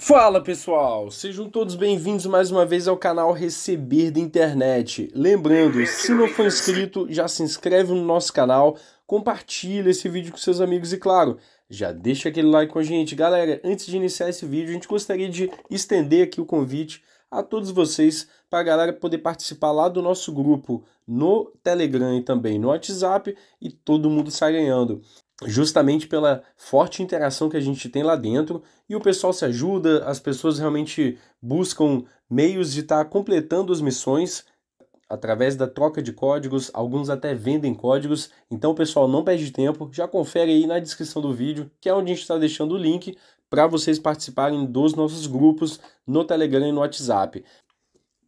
Fala pessoal, sejam todos bem-vindos mais uma vez ao canal Receber da Internet. Lembrando, se não for inscrito, já se inscreve no nosso canal, compartilha esse vídeo com seus amigos e claro, já deixa aquele like com a gente. Galera, antes de iniciar esse vídeo, a gente gostaria de estender aqui o convite a todos vocês para a galera poder participar lá do nosso grupo no Telegram e também no WhatsApp e todo mundo sai ganhando justamente pela forte interação que a gente tem lá dentro e o pessoal se ajuda, as pessoas realmente buscam meios de estar tá completando as missões através da troca de códigos, alguns até vendem códigos, então pessoal não perde tempo, já confere aí na descrição do vídeo, que é onde a gente está deixando o link para vocês participarem dos nossos grupos no Telegram e no WhatsApp.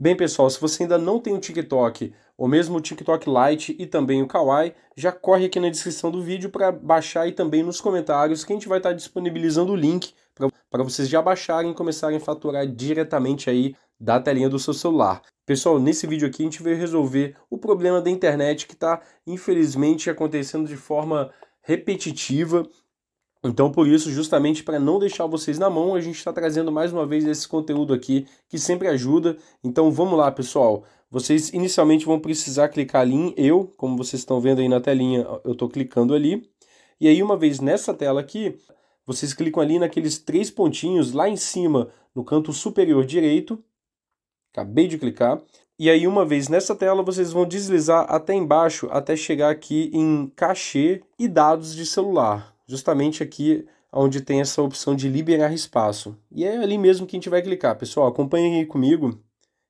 Bem, pessoal, se você ainda não tem o TikTok, ou mesmo o TikTok Lite e também o Kawaii, já corre aqui na descrição do vídeo para baixar e também nos comentários que a gente vai estar tá disponibilizando o link para vocês já baixarem e começarem a faturar diretamente aí da telinha do seu celular. Pessoal, nesse vídeo aqui a gente veio resolver o problema da internet que está infelizmente acontecendo de forma repetitiva então, por isso, justamente para não deixar vocês na mão, a gente está trazendo mais uma vez esse conteúdo aqui que sempre ajuda. Então, vamos lá, pessoal. Vocês inicialmente vão precisar clicar ali em Eu, como vocês estão vendo aí na telinha, eu estou clicando ali. E aí, uma vez nessa tela aqui, vocês clicam ali naqueles três pontinhos lá em cima, no canto superior direito. Acabei de clicar. E aí, uma vez nessa tela, vocês vão deslizar até embaixo, até chegar aqui em cachê e dados de celular justamente aqui onde tem essa opção de liberar espaço. E é ali mesmo que a gente vai clicar. Pessoal, acompanhem aí comigo.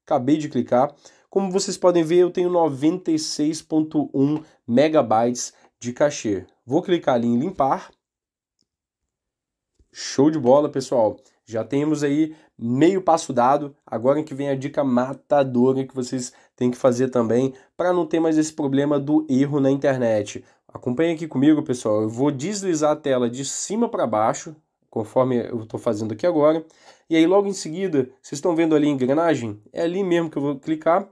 Acabei de clicar. Como vocês podem ver, eu tenho 96.1 megabytes de cachê. Vou clicar ali em limpar. Show de bola, pessoal. Já temos aí meio passo dado. Agora que vem a dica matadora que vocês têm que fazer também para não ter mais esse problema do erro na internet. Acompanhe aqui comigo, pessoal. Eu vou deslizar a tela de cima para baixo, conforme eu estou fazendo aqui agora. E aí, logo em seguida, vocês estão vendo ali a engrenagem? É ali mesmo que eu vou clicar.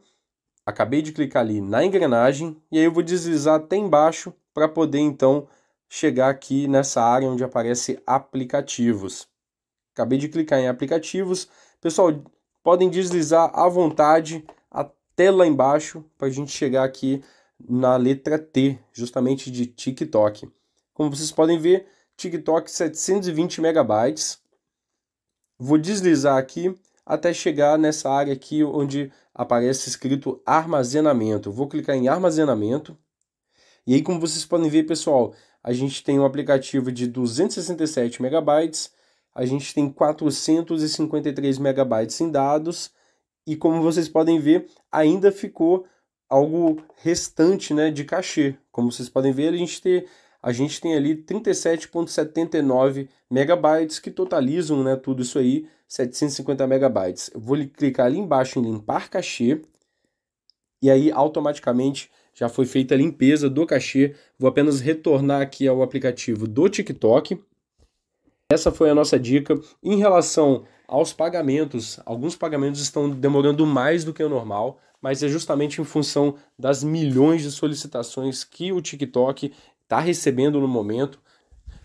Acabei de clicar ali na engrenagem. E aí eu vou deslizar até embaixo para poder, então, chegar aqui nessa área onde aparece aplicativos. Acabei de clicar em aplicativos. Pessoal, podem deslizar à vontade até lá embaixo para a gente chegar aqui na letra T, justamente de TikTok. Como vocês podem ver, TikTok 720 megabytes. Vou deslizar aqui até chegar nessa área aqui onde aparece escrito armazenamento. Vou clicar em armazenamento. E aí, como vocês podem ver, pessoal, a gente tem um aplicativo de 267 megabytes, a gente tem 453 megabytes em dados, e como vocês podem ver, ainda ficou algo restante né, de cachê. Como vocês podem ver, a gente tem, a gente tem ali 37.79 megabytes que totalizam né, tudo isso aí, 750 megabytes. Eu vou clicar ali embaixo em limpar cachê e aí automaticamente já foi feita a limpeza do cachê. Vou apenas retornar aqui ao aplicativo do TikTok. Essa foi a nossa dica. Em relação aos pagamentos, alguns pagamentos estão demorando mais do que o normal mas é justamente em função das milhões de solicitações que o TikTok está recebendo no momento.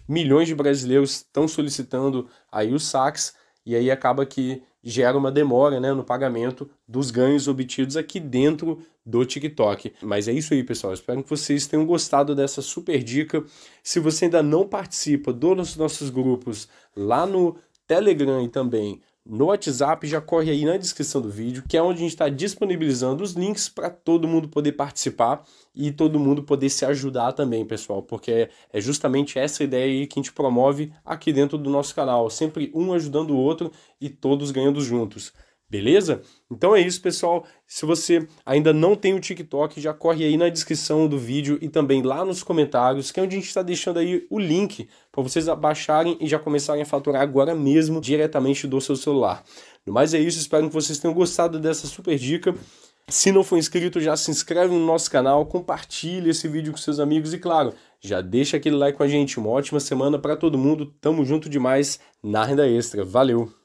Milhões de brasileiros estão solicitando aí os saques e aí acaba que gera uma demora né, no pagamento dos ganhos obtidos aqui dentro do TikTok. Mas é isso aí, pessoal. Espero que vocês tenham gostado dessa super dica. Se você ainda não participa dos nossos grupos lá no Telegram e também no WhatsApp, já corre aí na descrição do vídeo, que é onde a gente está disponibilizando os links para todo mundo poder participar e todo mundo poder se ajudar também, pessoal, porque é justamente essa ideia aí que a gente promove aqui dentro do nosso canal, sempre um ajudando o outro e todos ganhando juntos. Beleza? Então é isso, pessoal. Se você ainda não tem o TikTok, já corre aí na descrição do vídeo e também lá nos comentários, que é onde a gente está deixando aí o link para vocês baixarem e já começarem a faturar agora mesmo diretamente do seu celular. No mais é isso, espero que vocês tenham gostado dessa super dica. Se não for inscrito, já se inscreve no nosso canal, compartilhe esse vídeo com seus amigos e, claro, já deixa aquele like com a gente. Uma ótima semana para todo mundo. Tamo junto demais na Renda Extra. Valeu!